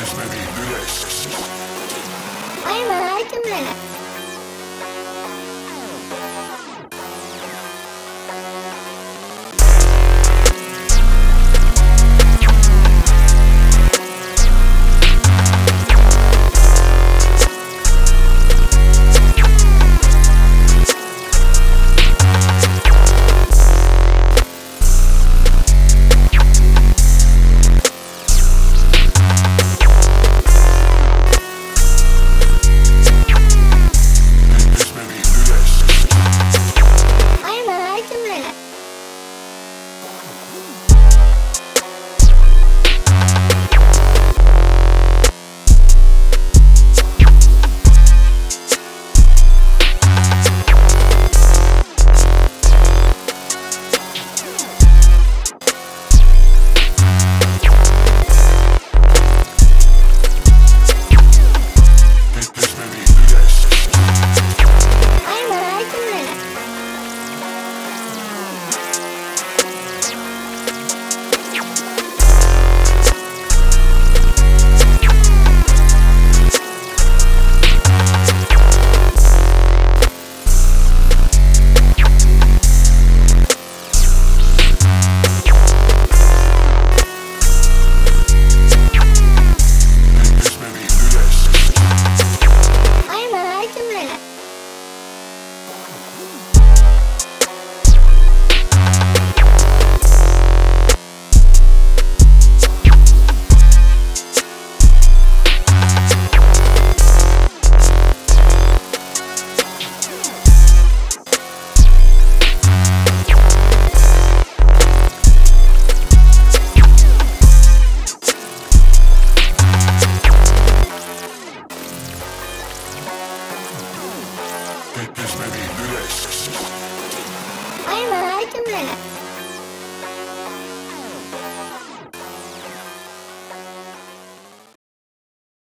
Kesmemi yleisesti. Aivan aika mennä. Aivan aika mennä.